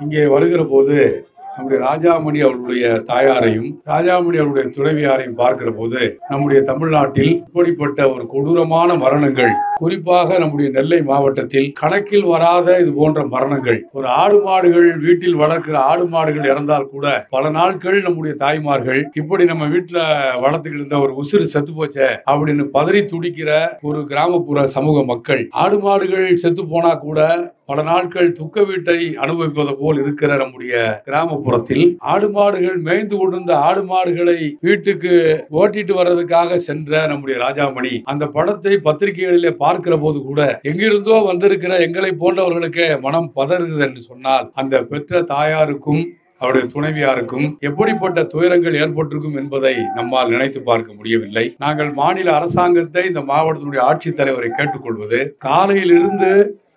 இங்கே வருகிற போது நம்முடைய ராஜாமணி அவர்களுடைய தாயாரையும் ராஜாமணி அவருடைய துறவியாரையும் பார்க்கிற போது நம்முடைய தமிழ்நாட்டில் இப்படிப்பட்ட ஒரு கொடூரமான மரணங்கள் குறிப்பாக நம்முடைய நெல்லை மாவட்டத்தில் கணக்கில் வராத இது போன்ற மரணங்கள் ஒரு ஆடு மாடுகள் வீட்டில் வளர்க்கிற ஆடு மாடுகள் இறந்தால் கூட பல நாட்கள் நம்முடைய தாய்மார்கள் இப்படி நம்ம வீட்டுல வளர்த்துக்கிட்டு இருந்த ஒரு உசுறு செத்து போச்சே அப்படின்னு பதறி துடிக்கிற ஒரு கிராமப்புற சமூக மக்கள் ஆடு மாடுகள் செத்து போனா கூட பல நாட்கள் துக்க வீட்டை அனுபவிப்பது போல் இருக்கிற நம்முடைய கிராமப்புறத்தில் ஆடு மாடுகள் மேய்ந்து கொண்டிருந்த ஆடு மாடுகளை வீட்டுக்கு ஓட்டிட்டு வர்றதுக்காக சென்ற நம்முடைய ராஜாமணி அந்த படத்தை பத்திரிகைகளிலே பார்க்கிற போது கூட எங்கிருந்தோ வந்திருக்கிற எங்களை போன்றவர்களுக்கு மனம் பதறுகிறது என்று சொன்னால் அந்த பெற்ற தாயாருக்கும் அவருடைய துணைவியாருக்கும் எப்படிப்பட்ட துயரங்கள் ஏற்பட்டிருக்கும் என்பதை நம்மால் நினைத்து பார்க்க முடியவில்லை. நாங்கள் மாநில அரசாங்கத்தை இந்த மாவட்டத்தினுடைய ஆட்சித்தலைவரை கேட்டுக்கொள்வது காலையிலிருந்து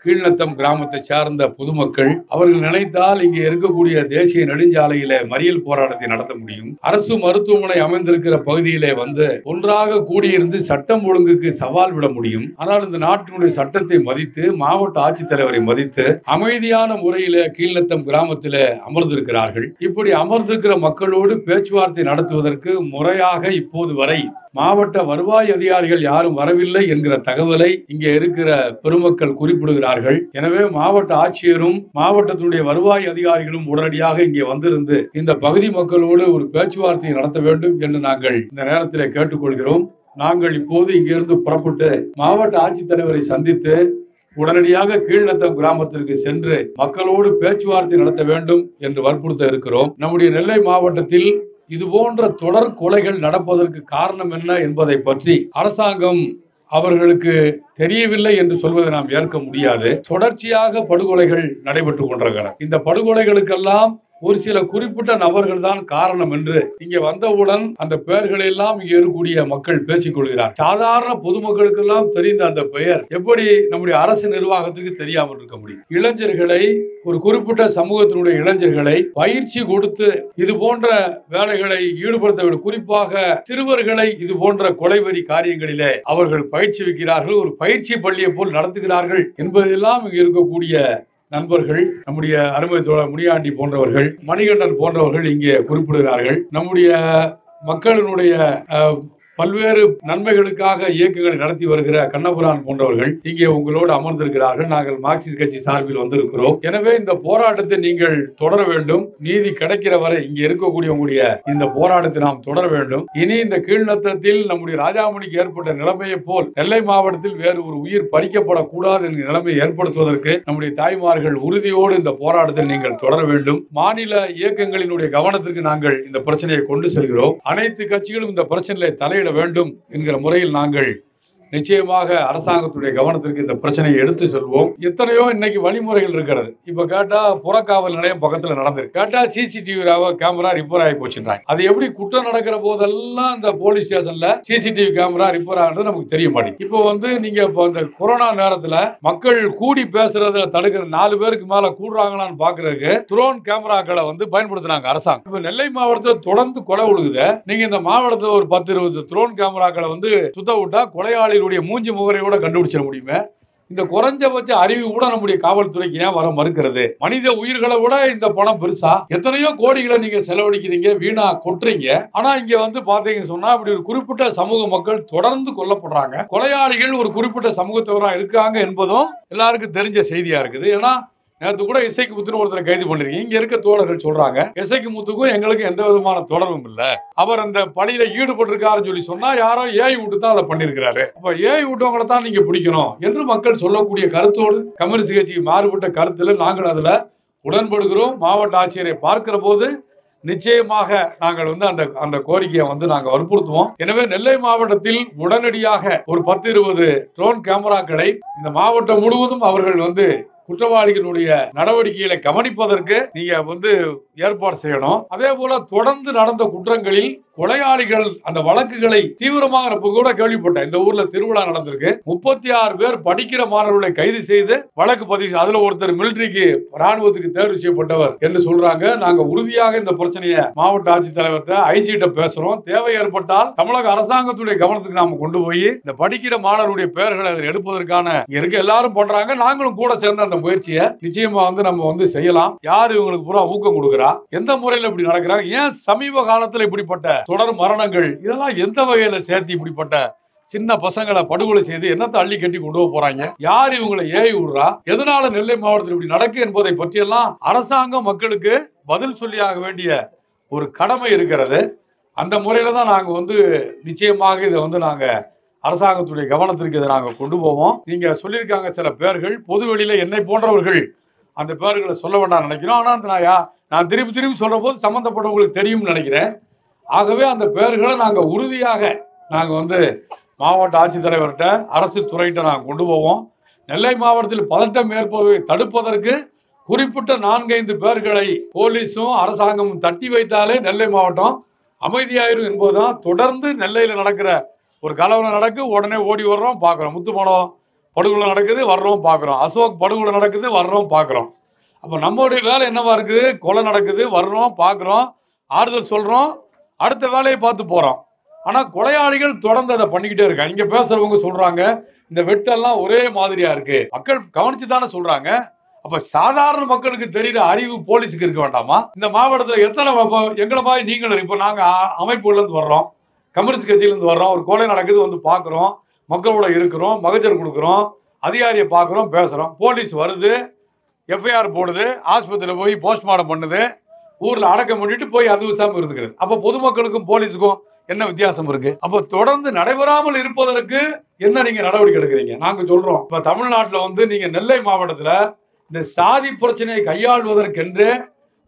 கீழ்நத்தம் கிராமத்தை சார்ந்த பொதுமக்கள் அவர்கள் நினைத்தால் இங்கே இருக்கக்கூடிய தேசிய நெடுஞ்சாலையில மறியல் போராட்டத்தை நடத்த முடியும். அரசு மருத்துவமனை அமைந்திருக்கிற பகுதியிலே வந்து ஒன்றாக கூடியிருந்து சட்டம் ஒழுங்குக்கு சவால் விட முடியும். ஆனால் இந்த நாட்டினுடைய சட்டத்தை மதித்து மாவட்ட ஆட்சித்தலைவரை மதித்து அமைதியான முறையில கீழ்நத்தம் கிராமத்தில் அமர்ந்திருக்கிறார்கள். இப்படி அமர்ந்திருக்கிற மக்களோடு பேச்சுவார்த்தை நடத்துவதற்கு முறையாக இப்போது வரை மாவட்ட வருவாய் அதிகாரிகள் யாரும் வரவில்லை என்கிற தகவலை இங்கே இருக்கிற பெருமக்கள் குறிப்பிடுகிறார்கள். எனவே மாவட்ட ஆட்சியரும் மாவட்டத்தினுடைய வருவாய் அதிகாரிகளும் உடனடியாக இங்கே வந்திருந்து இந்த பகுதி மக்களோடு ஒரு பேச்சுவார்த்தை நடத்த வேண்டும் என்று நாங்கள் இந்த நேரத்தில் கேட்டுக்கொள்கிறோம். நாங்கள் இப்போது இங்கிருந்து புறப்பட்டு மாவட்ட ஆட்சித்தலைவரை சந்தித்து உடனடியாக கீழ்நத்தம் கிராமத்திற்கு சென்று மக்களோடு பேச்சுவார்த்தை நடத்த வேண்டும் என்று வற்புறுத்த இருக்கிறோம். நம்முடைய நெல்லை மாவட்டத்தில் இது போன்ற தொடர் கொலைகள் நடப்பதற்கு காரணம் என்ன என்பதை பற்றி அரசாங்கம் அவர்களுக்கு தெரியவில்லை என்று சொல்வதை நாம் ஏற்க முடியாது. தொடர்ச்சியாக படுகொலைகள் நடைபெற்று கொண்டிருக்கின்றன. இந்த படுகொலைகளுக்கெல்லாம் ஒரு சில குறிப்பிட்ட நபர்கள் தான் காரணம் என்று இங்கே வந்தவுடன் அந்த பெயர்களை எல்லாம் இங்கே இருக்கக்கூடிய மக்கள் பேசிக் கொள்கிறார் சாதாரண பொதுமக்களுக்கெல்லாம் தெரிந்த அந்த பெயர் எப்படி நம்முடைய அரசு நிர்வாகத்துக்கு தெரியாமல் இருக்க முடியும்? இளைஞர்களை ஒரு குறிப்பிட்ட சமூகத்தினுடைய இளைஞர்களை பயிற்சி கொடுத்து இது போன்ற வேலைகளை ஈடுபடுத்த வேண்டும். குறிப்பாக சிறுவர்களை இது போன்ற கொலைவெறி காரியங்களிலே அவர்கள் பயிற்சி வைக்கிறார்கள். ஒரு பயிற்சி பள்ளியை போல் நடத்துகிறார்கள் என்பதெல்லாம் இங்கு இருக்கக்கூடிய நண்பர்கள் நம்முடைய அருமை தோழர் முனியாண்டி போன்றவர்கள் மணிகண்டன் போன்றவர்கள் இங்கே குறிப்பிடுகிறார்கள். நம்முடைய மக்களினுடைய பல்வேறு நன்மைகளுக்காக இயக்கங்களை நடத்தி வருகிற கண்ணபுரான் போன்றவர்கள் இங்கே உங்களோடு அமர்ந்திருக்கிறார்கள். நாங்கள் மார்க்சிஸ்ட் கட்சி சார்பில் வந்திருக்கிறோம். எனவே இந்த போராட்டத்தை நீங்கள் தொடர வேண்டும். நீதி கிடைக்கிற வரை இங்கே இருக்கக்கூடிய உங்களுடைய இந்த போராட்டத்தை நாம் தொடர வேண்டும். இனி இந்த கீழ்நத்தத்தில் நம்முடைய ராஜாமணிக்கு ஏற்பட்ட நிலைமையை போல் நெல்லை மாவட்டத்தில் வேறு ஒரு உயிர் பறிக்கப்படக்கூடாது என்கிற நிலைமையை ஏற்படுத்துவதற்கு நம்முடைய தாய்மார்கள் உறுதியோடு இந்த போராட்டத்தில் நீங்கள் தொடர வேண்டும். மாநில இயக்கங்களினுடைய கவனத்திற்கு நாங்கள் இந்த பிரச்சனையை கொண்டு செல்கிறோம். அனைத்து கட்சிகளும் இந்த பிரச்சனையை தலையிட வேண்டும் என்கிற முறையில் நாங்கள் நிச்சயமாக அரசாங்கத்துடைய கவனத்திற்கு இந்த பிரச்சனையை எடுத்து செல்வோம். எத்தனையோ இன்னைக்கு வழிமுறைகள் இருக்கிறது. இப்ப கேட்டா புறக்காவல் நிலையம் பக்கத்துல நடந்திருக்கு. கேட்டா சிசிடிவி கேமரா ரிப்பேர் ஆகி போச்சுன்றாங்க. அது எப்படி குற்றம் நடக்கிற போதெல்லாம் இந்த போலீஸ் ஸ்டேஷன்ல சிசிடிவி கேமரா ரிப்பேர் ஆகிறது நமக்கு தெரிய மாட்டேங்குது. இப்போ வந்து நீங்க இப்போ இந்த கொரோனா நேரத்துல மக்கள் கூடி பேசுறத தடுக்கிற நாலு பேருக்கு மேல கூடுறாங்களான்னு பாக்குறதுக்கு த்ரோன் கேமராக்களை வந்து பயன்படுத்துனாங்க அரசாங்கம். இப்ப நெல்லை மாவட்டத்தில் தொடர்ந்து கொலை விழுகுது நீங்க இந்த மாவட்டத்தில் ஒரு பத்து இருபது த்ரோன் கேமராக்களை வந்து சுத்த விட்டா கொலையாளிகளுடைய மூஞ்சி முகரையோட கண்டுபிடிச்சிட முடியுமே? இந்த குறைஞ்சபட்ச அறிவு கூட நம்முடைய காவல்துறைக்கு ஏன் வர மறுக்கிறது? மனித உயிர்களை விட இந்த பணம் பெருசா? எத்தனையோ கோடிகளை நீங்க செலவழிக்கிறீங்க வீணா கொட்டுறீங்க. ஆனா இங்க வந்து பாத்தீங்கன்னு சொன்னா அப்படி ஒரு குறிப்பிட்ட சமூக மக்கள் தொடர்ந்து கொல்லப்படுறாங்க. கொலையாளிகள் ஒரு குறிப்பிட்ட சமூகத்தவரா இருக்காங்க என்பதும் எல்லாருக்கும் தெரிஞ்ச செய்தியா இருக்குது. ஏன்னா நேற்று கூட இசைக்கு முத்துன்னு ஒருத்தரை கைது பண்ணிருக்கீங்க. இங்க இருக்க தோழர்கள் சொல்றாங்க இசைக்கு முத்துக்கும் எங்களுக்கு எந்த விதமான தொடர்பும் இல்ல. அவர் அந்த பணியில ஈடுபட்டிருக்காருன்னு சொல்லி சொன்னா யாரோ ஏஐ விட்டு தான் அதை பண்ணிருக்கிறாரு. அப்ப ஏஐ விட்டவங்களை தான் நீங்க பிடிக்கணும் என்று மக்கள் சொல்லக்கூடிய கருத்தோடு கம்யூனிஸ்ட் கட்சிக்கு மாறுபட்ட கருத்துல நாங்கள் அதுல உடன்படுகிறோம். மாவட்ட ஆட்சியரை பார்க்கிற போது நிச்சயமாக நாங்கள் வந்து அந்த அந்த கோரிக்கையை வந்து நாங்கள் வற்புறுத்துவோம். எனவே நெல்லை மாவட்டத்தில் உடனடியாக ஒரு பத்து இருபது ட்ரோன் கேமராக்களை இந்த மாவட்டம் முழுவதும் அவர்கள் வந்து குற்றவாளிகளுடைய நடவடிக்கைகளை கவனிப்பதற்கு நீங்க வந்து ஏற்பாடு செய்யணும். அதே போல தொடர்ந்து நடந்த குற்றங்களில் கொலையாளிகள் அந்த வழக்குகளை தீவிரமாக கூட கேள்விப்பட்டேன். இந்த ஊர்ல திருவிழா நடந்திருக்கு. முப்பத்தி ஆறு பேர் படிக்கிற மாணவர்களை கைது செய்து வழக்கு பதிவு அதுல ஒருத்தர் மிலிட்டரிக்கு ராணுவத்துக்கு தேர்வு செய்யப்பட்டவர் என்று சொல்றாங்க. நாங்க உறுதியாக இந்த பிரச்சனையை மாவட்ட ஆட்சித்தலைவர்கிட்ட ஐஜி கிட்ட பேசுறோம். தேவை ஏற்பட்டால் தமிழக அரசாங்கத்துடைய கவனத்துக்கு நாம கொண்டு போய் இந்த படிக்கிற மாணவருடைய பெயர்களை எடுப்பதற்கான இருக்க எல்லாரும் பண்றாங்க. நாங்களும் கூட சேர்ந்து அந்த முயற்சியை நிச்சயமா வந்து நம்ம வந்து செய்யலாம். யார் இவங்களுக்கு பூரா ஊக்கம் கொடுக்குறா? எந்த முறையில் இப்படி நடக்கிறாங்க ஏன் சமீப காலத்தில் இப்படிப்பட்ட தொடர் மரணங்கள்? இதெல்லாம் எந்த வகையில சேர்த்து இப்படிப்பட்ட சின்ன பசங்களை படுகொலை செய்து என்னத்தை அள்ளி கட்டி கொண்டு போக போறாங்க? யார் இவங்களை ஏவி விடுறா? எதனால நெல்லை மாவட்டத்தில் இப்படி நடக்கு என்பதை பற்றியெல்லாம் அரசாங்கம் மக்களுக்கு பதில் சொல்லியாக வேண்டிய ஒரு கடமை இருக்கிறது. அந்த முறையில தான் நாங்கள் வந்து நிச்சயமாக இதை வந்து நாங்கள் அரசாங்கத்துடைய கவனத்திற்கு இதை நாங்கள் கொண்டு போவோம். நீங்கள் சொல்லியிருக்காங்க சில பேர்கள் பொது வெளியில் என்னை போன்றவர்கள். அந்த பேர்களை சொல்ல வேண்டாம் நினைக்கிறோம். ஆனால் அந்த நான் நான் திருப்பி திருப்பி சொல்கிற போது சம்மந்தப்பட்டவங்களுக்கு தெரியும்னு நினைக்கிறேன். ஆகவே அந்த பெயர்களை நாங்கள் உறுதியாக நாங்கள் வந்து மாவட்ட ஆட்சித்தலைவர்கிட்ட அரசு துறைகிட்ட நாங்கள் கொண்டு போவோம். நெல்லை மாவட்டத்தில் பதட்டம் ஏற்பதை தடுப்பதற்கு குறிப்பிட்ட நான்கைந்து பேர்களை போலீஸும் அரசாங்கமும் தட்டி வைத்தாலே நெல்லை மாவட்டம் அமைதியாயிரும் என்பதுதான். தொடர்ந்து நெல்லையில் நடக்கிற ஒரு கலவரம் நடக்கு உடனே ஓடி வர்றோம் பார்க்குறோம் முத்துமடம் படுகொலை நடக்குது வர்றோம் பார்க்குறோம் அசோக் படுகொலை நடக்குது வர்றோம் பார்க்குறோம் அப்போ நம்மளுடைய வேலை என்னவா இருக்குது? கொலை நடக்குது வர்றோம் பார்க்குறோம் ஆறுதல் சொல்கிறோம் அடுத்த வேலையை பார்த்து போகிறோம் ஆனால் கொலையாளிகள் தொடர்ந்து அதை பண்ணிக்கிட்டே இருக்காங்க. இங்கே பேசுகிறவங்க சொல்கிறாங்க இந்த வெட்டெல்லாம் ஒரே மாதிரியாக இருக்குது மக்கள் கவனித்து தானே சொல்கிறாங்க அப்போ சாதாரண மக்களுக்கு தெரிகிற அறிவு போலீஸுக்கு இருக்க வேண்டாமா? இந்த மாவட்டத்தில் எத்தனை எங்களை மாதிரி நீங்களும் இப்போ நாங்கள் அமைப்புகள்லேருந்து வர்றோம். கம்யூனிஸ்ட் கட்சியிலேருந்து வர்றோம் ஒரு கொலை நடக்குது வந்து பார்க்குறோம் மக்களோட இருக்கிறோம் மகஜர் கொடுக்குறோம் அதிகாரியை பார்க்குறோம் பேசுகிறோம் போலீஸ் வருது எஃப்ஐஆர் போடுது ஆஸ்பத்திரியில் போய் போஸ்ட்மார்ட்டம் பண்ணுது ஊரில் அடக்கம் பண்ணிட்டு போய் அது விசாமல் இருந்துக்கிறது அப்போ பொதுமக்களுக்கும் போலீஸுக்கும் என்ன வித்தியாசம் இருக்கு? அப்போ தொடர்ந்து நடைபெறாமல் இருப்பதற்கு என்ன நீங்க நடவடிக்கை எடுக்கிறீங்க? நாங்க சொல்றோம். இப்ப தமிழ்நாட்டில் வந்து நீங்க நெல்லை மாவட்டத்தில் இந்த சாதி பிரச்சனையை கையாள்வதற்கென்று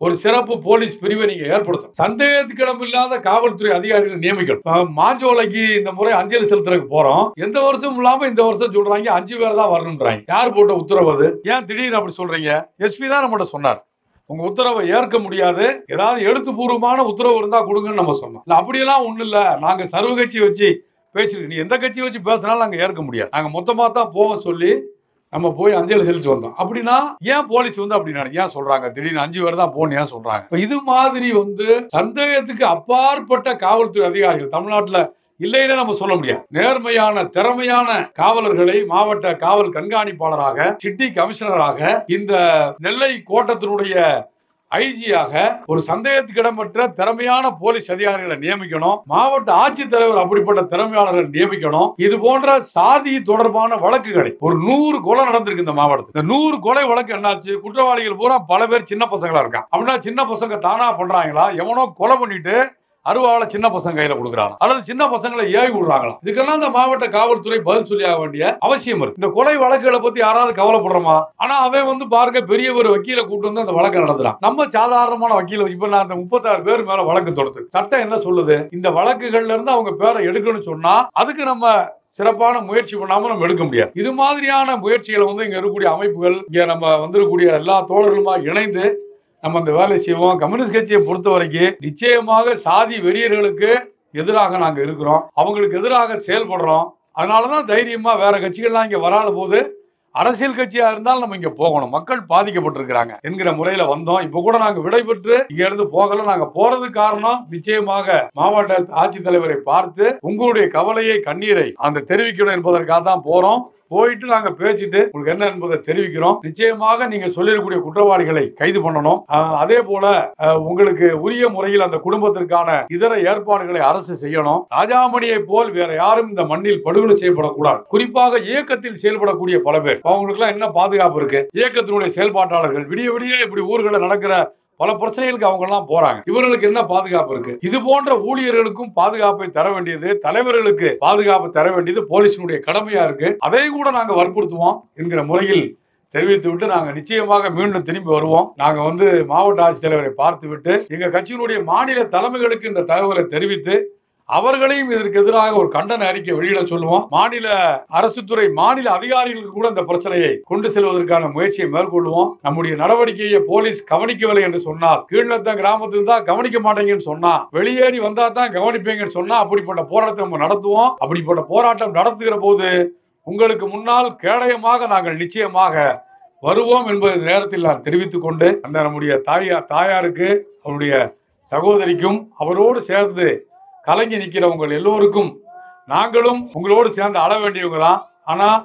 ஒரு சிறப்பு போலீஸ் பிரிவை நீங்க ஏற்படுத்தும் சந்தேகத்துக்கிடம் இல்லாத காவல்துறை அதிகாரிகள் நியமிக்கணும். மாஞ்சோலைக்கு இந்த முறை அஞ்சலி செலுத்துறதுக்கு போறோம். எந்த வருஷம் இல்லாம இந்த வருஷம் சொல்றாங்க அஞ்சு பேர் தான் வரணுன்றாங்க யார் போட்ட உத்தரவு அது? ஏன் திடீர்னு அப்படி சொல்றீங்க? எஸ்பி தான் நம்மகிட்ட சொன்னார். உங்க உத்தரவை ஏற்க முடியாது. ஏதாவது எழுத்துப்பூர்வமான உத்தரவு இருந்தா கொடுங்கன்னு நம்ம சொன்னோம். இல்ல அப்படியெல்லாம் ஒண்ணு இல்ல. நாங்க சர்வ கட்சி வச்சு பேசிருக்கு நீ எந்த கட்சி வச்சு பேசினாலும் நாங்க ஏற்க முடியாது. நாங்க மொத்தமா தான் போக சொல்லி நம்ம போய் அஞ்சலி செலுத்தி வந்தோம். அப்படின்னா ஏன் போலீஸ் வந்து அப்படி ஏன் சொல்றாங்க? திடீர்னு அஞ்சு பேர் தான் போகணும் ஏன் சொல்றாங்க? இப்ப இது மாதிரி வந்து சந்தேகத்துக்கு அப்பாற்பட்ட காவல்துறை அதிகாரிகள் தமிழ்நாட்டுல இல்லைன்னு நம்ம சொல்ல முடியாது. நேர்மையான திறமையான காவலர்களை மாவட்ட காவல் கண்காணிப்பாளராக சிட்டி கமிஷனராக இந்த நெல்லை கோட்டத்தினுடைய ஐஜியாக ஒரு சந்தேகத்துக்கிடமற்ற திறமையான போலீஸ் அதிகாரிகளை நியமிக்கணும். மாவட்ட ஆட்சித்தலைவர் அப்படிப்பட்ட திறமையாளர்கள் நியமிக்கணும். இது போன்ற சாதி தொடர்பான வழக்குகளை ஒரு நூறு கொலை நடந்திருக்கு இந்த மாவட்டத்தில். இந்த நூறு கொலை வழக்கு என்னாச்சு? குற்றவாளிகள் பூரா பல பேர் சின்ன பசங்களா இருக்காங்க. அப்படின்னா சின்ன பசங்க தானா பண்றாங்களா? எவனோ கொலை பண்ணிட்டு அருவாளை சின்ன பசங்க கையில கொடுக்குறாங்க. அல்லது சின்ன பசங்களை ஏவி விடுறாங்களா இதுக்கெல்லாம் இந்த மாவட்ட காவல்துறை பதில் சொல்லியாக வேண்டிய அவசியம் இருக்கு. இந்த கொலை வழக்குகளை பத்தி யாராவது கவலைப்படுறோமா? ஆனா அவன் வந்து பாருங்க பெரிய ஒரு வக்கீல கூட்டு வந்து அந்த வழக்கை நடத்துறான். நம்ம சாதாரணமான வக்கீல இப்ப நான் அந்த முப்பத்தாறு பேர் மேல வழக்கு தொடுத்து சட்டம் என்ன சொல்லுது? இந்த வழக்குகள்ல இருந்து அவங்க பேரை எடுக்கணும்னு சொன்னா அதுக்கு நம்ம சிறப்பான முயற்சி பண்ணாம நம்ம எடுக்க முடியாது. இது மாதிரியான முயற்சிகளை வந்து இங்க இருக்கக்கூடிய அமைப்புகள் இங்க நம்ம வந்திருக்கக்கூடிய எல்லா தோழர்களுமா இணைந்து நம்ம அந்த வேலை செய்வோம். கம்யூனிஸ்ட் கட்சியை பொறுத்த வரைக்கும் நிச்சயமாக சாதி வெறியர்களுக்கு எதிராக நாங்கள் இருக்கிறோம். அவங்களுக்கு எதிராக செயல்படுறோம். அதனால தான் தைரியமாக வேற கட்சிகள்லாம் இங்கே வராத போது அரசியல் கட்சியா இருந்தாலும் நம்ம இங்க போகணும். மக்கள் பாதிக்கப்பட்டிருக்கிறாங்க என்கிற முறையில வந்தோம். இப்ப கூட நாங்க விடைபெற்று இங்க இருந்து போகல. நாங்க போறது காரணம் நிச்சயமாக மாவட்ட ஆட்சித்தலைவரை பார்த்து உங்களுடைய கவலையை கண்ணீரை அந்த தெரிவிக்கணும் என்பதற்காக தான் போறோம். போயிட்டு நாங்க பேசிட்டு உங்களுக்கு என்ன என்பதை தெரிவிக்கிறோம். நிச்சயமாக நீங்க சொல்லிடக்கூடிய குற்றவாளிகளை கைது பண்ணணும். அதே போல உங்களுக்கு உரிய முறையில் அந்த குடும்பத்திற்கான இதர ஏற்பாடுகளை அரசு செய்யணும். ராஜாமணியை போல் வேற யாரும் இந்த மண்ணில் படுகொலை செய்யப்படக்கூடாது. குறிப்பாக இயக்கத்தில் செயல்படக்கூடிய பல பேர். அவங்களுக்கு எல்லாம் என்ன பாதுகாப்பு இருக்கு? இயக்கத்தினுடைய செயல்பாட்டாளர்கள் விடிய விடிய இப்படி ஊர்களில் நடக்கிற பல பிரச்சனைகளுக்கு அவங்க எல்லாம் போறாங்க. இவர்களுக்கு என்ன பாதுகாப்பு இருக்கு? இது போன்ற ஊழியர்களுக்கும் பாதுகாப்பை தர வேண்டியது தலைவர்களுக்கு பாதுகாப்பு தர வேண்டியது போலீசினுடைய கடமையா இருக்கு. அதை கூட நாங்க வற்புறுத்துவோம் என்கிற முறையில் தெரிவித்து விட்டு நாங்க நிச்சயமாக மீண்டும் திரும்பி வருவோம். நாங்க வந்து மாவட்ட ஆட்சித்தலைவரை பார்த்து விட்டு எங்க கட்சியினுடைய மாநில தலைமைகளுக்கு இந்த தகவலை தெரிவித்து அவர்களையும் இதற்கு எதிராக ஒரு கண்டன அறிக்கை வெளியிட சொல்லுவோம். மாநில அரசு துறை மாநில அதிகாரிகளுக்கு கூட இந்த பிரச்சனையை கொண்டு செல்வதற்கான முயற்சியை மேற்கொள்வோம் நம்முடைய நடவடிக்கையை போலீஸ் கவனிக்கவில்லை என்று சொன்னால் கீழ்நத்தம் கிராமத்தில் தான் கவனிக்க மாட்டேங்கன்னு சொன்னா வெளியேறி வந்தா தான் கவனிப்பீங்கன்னு சொன்னா அப்படிப்பட்ட போராட்டத்தை நம்ம நடத்துவோம். அப்படிப்பட்ட போராட்டம் நடத்துகிற போது உங்களுக்கு முன்னால் கேடயமாக நாங்கள் நிச்சயமாக வருவோம் என்பது நேரத்தில் நான் தெரிவித்துக் கொண்டு அந்த நம்முடைய தாயார் தாயாருக்கு அவருடைய சகோதரிக்கும் அவரோடு சேர்ந்து கலங்கி நிற்கிறவங்க எல்லோருக்கும் நாங்களும் உங்களோடு சேர்ந்து அழ வேண்டியவங்க தான் ஆனால்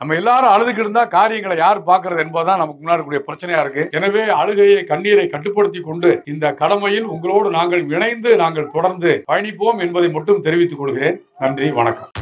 நம்ம எல்லாரும் அழுதுகிட்டு இருந்தால் காரியங்களை யார் பார்க்கறது என்பதுதான் நமக்கு முன்னாடி கூடிய பிரச்சனையா இருக்கு. எனவே அழுகையை கண்ணீரை கட்டுப்படுத்தி கொண்டு இந்த கடமையில் உங்களோடு நாங்கள் இணைந்து நாங்கள் தொடர்ந்து பயணிப்போம் என்பதை மட்டும் தெரிவித்துக் கொள்கிறேன். நன்றி வணக்கம்.